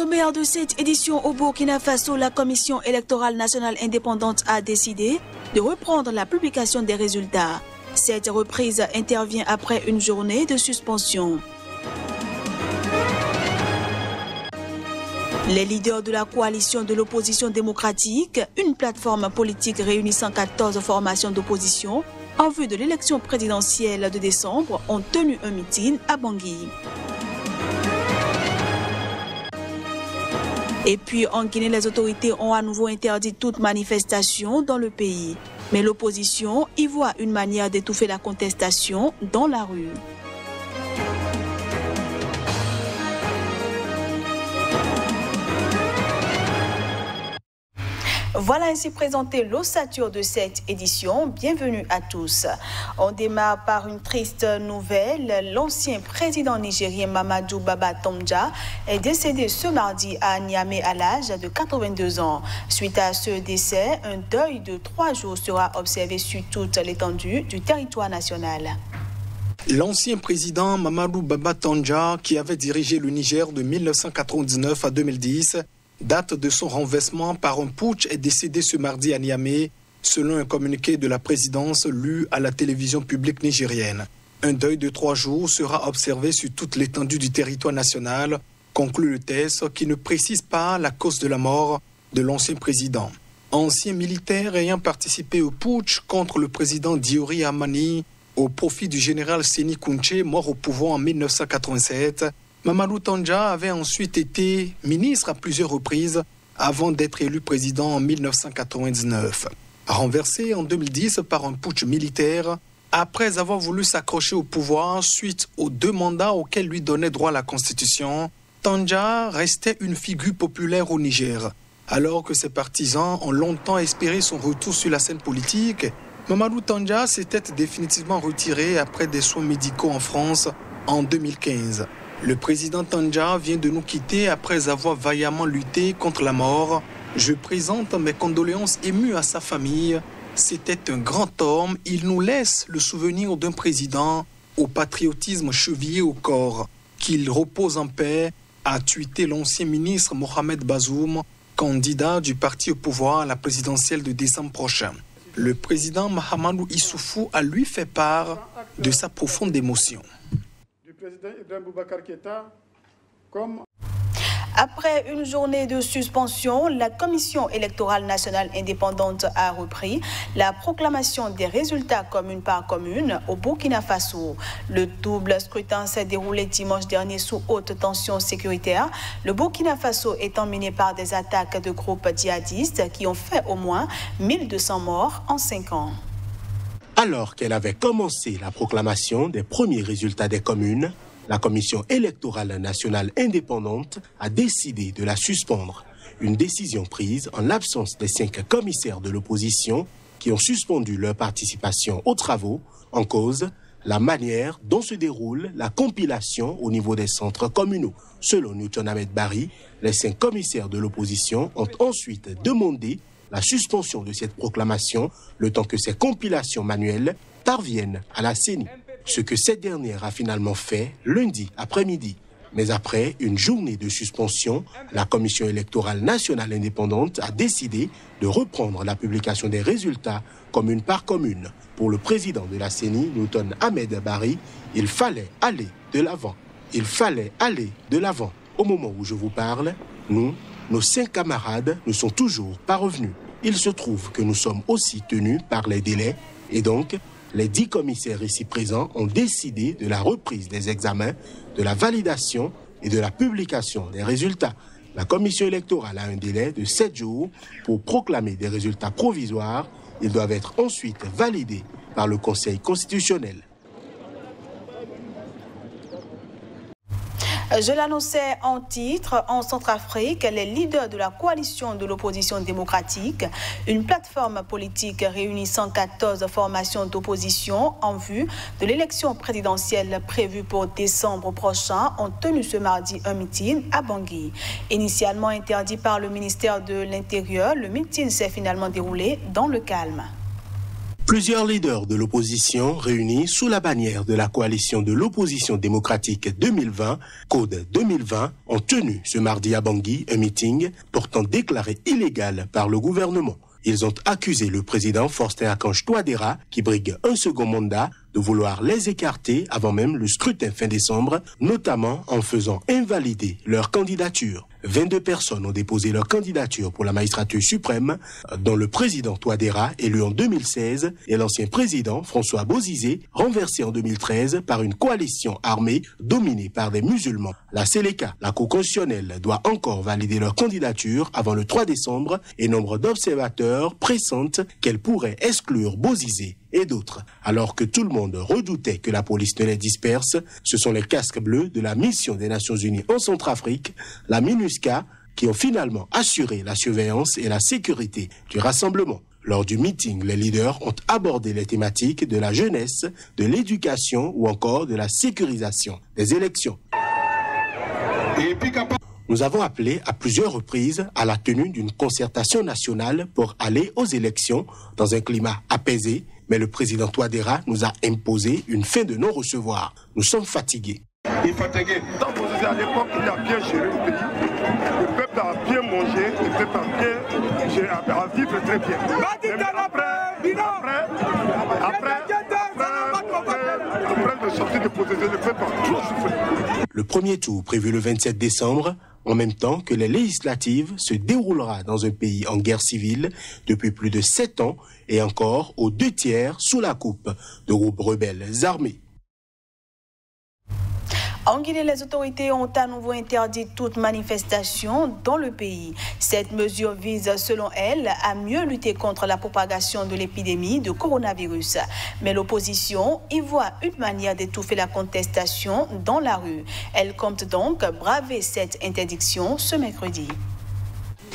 sommaire de cette édition au Burkina Faso, la Commission électorale nationale indépendante a décidé de reprendre la publication des résultats. Cette reprise intervient après une journée de suspension. Les leaders de la coalition de l'opposition démocratique, une plateforme politique réunissant 14 formations d'opposition, en vue de l'élection présidentielle de décembre, ont tenu un meeting à Bangui. Et puis en Guinée, les autorités ont à nouveau interdit toute manifestation dans le pays. Mais l'opposition y voit une manière d'étouffer la contestation dans la rue. Voilà ainsi présenté l'ossature de cette édition. Bienvenue à tous. On démarre par une triste nouvelle. L'ancien président nigérien Mamadou Baba Tomja est décédé ce mardi à Niamey à l'âge de 82 ans. Suite à ce décès, un deuil de trois jours sera observé sur toute l'étendue du territoire national. L'ancien président Mamadou Baba Tanja, qui avait dirigé le Niger de 1999 à 2010, date de son renversement par un putsch est décédé ce mardi à Niamey, selon un communiqué de la présidence lu à la télévision publique nigérienne. Un deuil de trois jours sera observé sur toute l'étendue du territoire national, conclut le TES, qui ne précise pas la cause de la mort de l'ancien président. Ancien militaire ayant participé au putsch contre le président Diori Amani au profit du général Seni Kounché, mort au pouvoir en 1987, Mamadou Tanja avait ensuite été ministre à plusieurs reprises avant d'être élu président en 1999. Renversé en 2010 par un putsch militaire, après avoir voulu s'accrocher au pouvoir suite aux deux mandats auxquels lui donnait droit la Constitution, Tanja restait une figure populaire au Niger. Alors que ses partisans ont longtemps espéré son retour sur la scène politique, Mamadou Tanja s'était définitivement retiré après des soins médicaux en France en 2015. Le président Tanja vient de nous quitter après avoir vaillamment lutté contre la mort. Je présente mes condoléances émues à sa famille. C'était un grand homme. Il nous laisse le souvenir d'un président au patriotisme chevillé au corps. Qu'il repose en paix, a tweeté l'ancien ministre Mohamed Bazoum, candidat du parti au pouvoir à la présidentielle de décembre prochain. Le président Mahamadou Issoufou a lui fait part de sa profonde émotion Après une journée de suspension, la Commission électorale nationale indépendante a repris la proclamation des résultats commune par commune au Burkina Faso. Le double scrutin s'est déroulé dimanche dernier sous haute tension sécuritaire, le Burkina Faso étant miné par des attaques de groupes djihadistes qui ont fait au moins 1200 morts en cinq ans. Alors qu'elle avait commencé la proclamation des premiers résultats des communes, la Commission électorale nationale indépendante a décidé de la suspendre. Une décision prise en l'absence des cinq commissaires de l'opposition qui ont suspendu leur participation aux travaux en cause la manière dont se déroule la compilation au niveau des centres communaux. Selon Newton Ahmed Barry, les cinq commissaires de l'opposition ont ensuite demandé la suspension de cette proclamation le temps que ces compilations manuelles parviennent à la CENI. Ce que cette dernière a finalement fait lundi après-midi. Mais après une journée de suspension, la Commission électorale nationale indépendante a décidé de reprendre la publication des résultats commune par commune. Pour le président de la CENI, Newton Ahmed Barry, il fallait aller de l'avant. Il fallait aller de l'avant. Au moment où je vous parle, nous, nos cinq camarades ne sont toujours pas revenus. Il se trouve que nous sommes aussi tenus par les délais et donc les dix commissaires ici présents ont décidé de la reprise des examens, de la validation et de la publication des résultats. La commission électorale a un délai de sept jours pour proclamer des résultats provisoires. Ils doivent être ensuite validés par le Conseil constitutionnel. Je l'annonçais en titre, en Centrafrique, les leaders de la coalition de l'opposition démocratique, une plateforme politique réunissant 14 formations d'opposition en vue de l'élection présidentielle prévue pour décembre prochain, ont tenu ce mardi un meeting à Bangui. Initialement interdit par le ministère de l'Intérieur, le meeting s'est finalement déroulé dans le calme. Plusieurs leaders de l'opposition réunis sous la bannière de la coalition de l'opposition démocratique 2020, Code 2020, ont tenu ce mardi à Bangui un meeting portant déclaré illégal par le gouvernement. Ils ont accusé le président Faustin Akange Touadéra, qui brigue un second mandat, de vouloir les écarter avant même le scrutin fin décembre, notamment en faisant invalider leur candidature. 22 personnes ont déposé leur candidature pour la magistrature suprême, dont le président Touadéra, élu en 2016, et l'ancien président François Bozizé, renversé en 2013 par une coalition armée dominée par des musulmans. La Séléka, la Cour constitutionnelle, doit encore valider leur candidature avant le 3 décembre et nombre d'observateurs pressentent qu'elle pourrait exclure Bozizé et d'autres. Alors que tout le monde redoutait que la police ne les disperse, ce sont les casques bleus de la mission des Nations Unies en Centrafrique, la MINUSCA, qui ont finalement assuré la surveillance et la sécurité du rassemblement. Lors du meeting, les leaders ont abordé les thématiques de la jeunesse, de l'éducation ou encore de la sécurisation des élections. Nous avons appelé à plusieurs reprises à la tenue d'une concertation nationale pour aller aux élections dans un climat apaisé, mais le président Touadéra nous a imposé une fin de non-recevoir. Nous sommes fatigués. Il est fatigué. Dans vos à l'époque, il a bien géré le pays. Le peuple a bien mangé, le peuple a bien géré, a vivre très bien. Même après, après, après, après, après, de sortir de possession, le peuple a trop souffert. Le premier tour prévu le 27 décembre en même temps que les législatives se déroulera dans un pays en guerre civile depuis plus de sept ans et encore aux deux tiers sous la coupe de groupes rebelles armés. En Guinée, les autorités ont à nouveau interdit toute manifestation dans le pays. Cette mesure vise, selon elles, à mieux lutter contre la propagation de l'épidémie de coronavirus. Mais l'opposition y voit une manière d'étouffer la contestation dans la rue. Elle compte donc braver cette interdiction ce mercredi.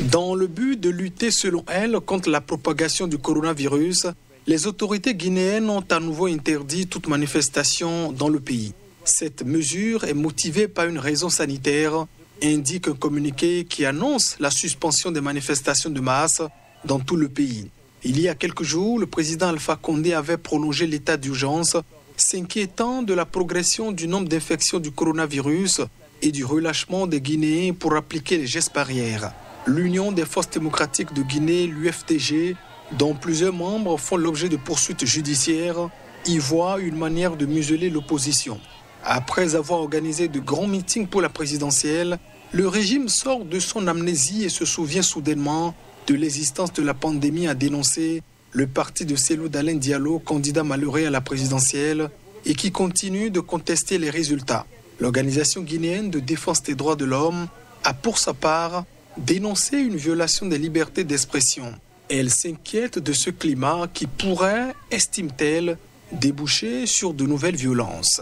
Dans le but de lutter, selon elle, contre la propagation du coronavirus, les autorités guinéennes ont à nouveau interdit toute manifestation dans le pays. Cette mesure est motivée par une raison sanitaire, indique un communiqué qui annonce la suspension des manifestations de masse dans tout le pays. Il y a quelques jours, le président Alpha Condé avait prolongé l'état d'urgence, s'inquiétant de la progression du nombre d'infections du coronavirus et du relâchement des Guinéens pour appliquer les gestes barrières. L'Union des forces démocratiques de Guinée, l'UFTG, dont plusieurs membres font l'objet de poursuites judiciaires, y voit une manière de museler l'opposition. Après avoir organisé de grands meetings pour la présidentielle, le régime sort de son amnésie et se souvient soudainement de l'existence de la pandémie a dénoncé le parti de Célou d'Alain Diallo, candidat malheureux à la présidentielle, et qui continue de contester les résultats. L'organisation guinéenne de défense des droits de l'homme a pour sa part dénoncé une violation des libertés d'expression. Elle s'inquiète de ce climat qui pourrait, estime-t-elle, déboucher sur de nouvelles violences.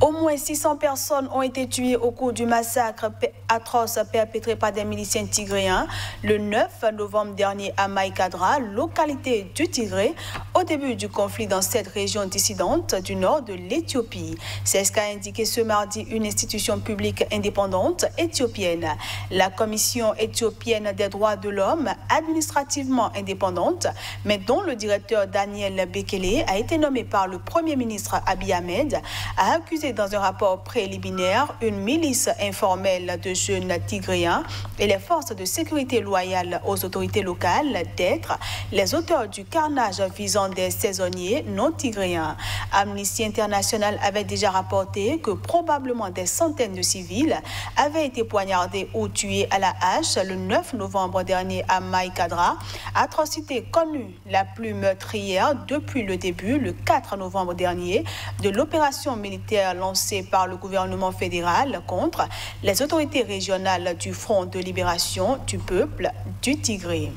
Au moins 600 personnes ont été tuées au cours du massacre atroce perpétré par des miliciens tigréens le 9 novembre dernier à Maïkadra, localité du Tigré, au début du conflit dans cette région dissidente du nord de l'Éthiopie. C'est ce qu'a indiqué ce mardi une institution publique indépendante éthiopienne. La Commission éthiopienne des droits de l'homme, administrativement indépendante, mais dont le directeur Daniel Bekele a été nommé par le Premier ministre Abiy Ahmed, a accusé dans un rapport préliminaire une milice informelle de jeunes tigréens et les forces de sécurité loyales aux autorités locales d'être les auteurs du carnage visant des saisonniers non tigréens. Amnesty International avait déjà rapporté que probablement des centaines de civils avaient été poignardés ou tués à la hache le 9 novembre dernier à Maïkadra, atrocité connue la plus meurtrière depuis le début, le 4 novembre dernier, de l'opération militaire lancé par le gouvernement fédéral contre les autorités régionales du Front de libération du peuple du Tigré.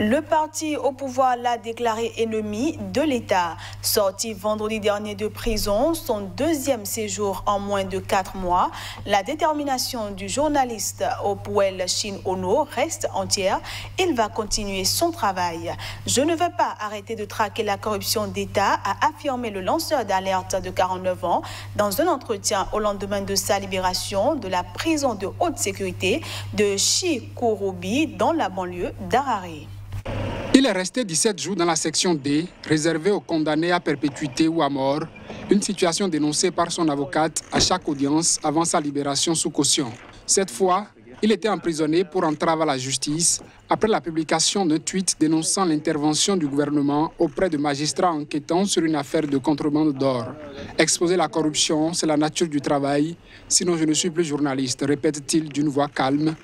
Le parti au pouvoir l'a déclaré ennemi de l'État. Sorti vendredi dernier de prison, son deuxième séjour en moins de quatre mois, la détermination du journaliste au Pouel Shin Ono reste entière. Il va continuer son travail. Je ne vais pas arrêter de traquer la corruption d'État, a affirmé le lanceur d'alerte de 49 ans dans un entretien au lendemain de sa libération de la prison de haute sécurité de Chikurubi dans la banlieue d'Harare. Il est resté 17 jours dans la section D, réservée aux condamnés à perpétuité ou à mort, une situation dénoncée par son avocate à chaque audience avant sa libération sous caution. Cette fois, il était emprisonné pour entrave à la justice après la publication d'un tweet dénonçant l'intervention du gouvernement auprès de magistrats enquêtant sur une affaire de contrebande d'or. Exposer la corruption, c'est la nature du travail, sinon je ne suis plus journaliste, répète-t-il d'une voix calme.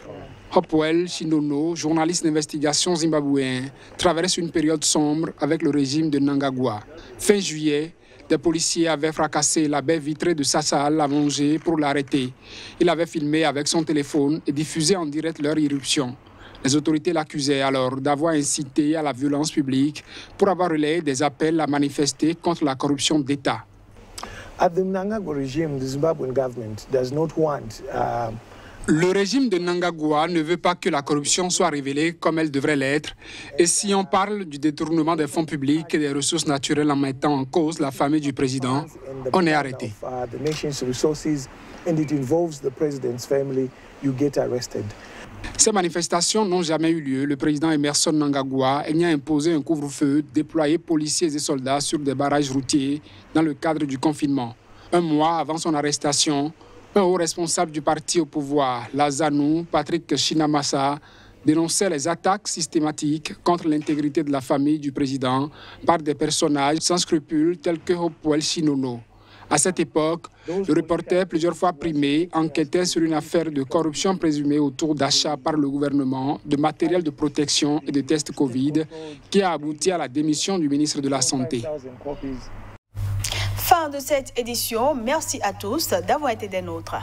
Hopwell Shinono, journaliste d'investigation zimbabwéen, traverse une période sombre avec le régime de Nangagwa. Fin juillet, des policiers avaient fracassé la baie vitrée de sa salle à manger pour l'arrêter. Il avait filmé avec son téléphone et diffusé en direct leur irruption. Les autorités l'accusaient alors d'avoir incité à la violence publique pour avoir relayé des appels à manifester contre la corruption d'État. At the regime, the government does not uh, le régime de Nangagwa ne veut pas que la corruption soit révélée comme elle devrait l'être. Et si on parle du détournement des fonds publics et des ressources naturelles en mettant en cause la famille du président, on est arrêté. Ces manifestations n'ont jamais eu lieu. Le président Emerson Nangagwa ayant imposé un couvre-feu, déployé policiers et soldats sur des barrages routiers dans le cadre du confinement. Un mois avant son arrestation, un haut responsable du parti au pouvoir, Lazanu, Patrick Shinamasa, dénonçait les attaques systématiques contre l'intégrité de la famille du président par des personnages sans scrupules tels que Hopewell Shinono. À cette époque, le reporter, plusieurs fois primé, enquêtait sur une affaire de corruption présumée autour d'achats par le gouvernement de matériel de protection et de tests Covid qui a abouti à la démission du ministre de la Santé. De cette édition. Merci à tous d'avoir été des nôtres.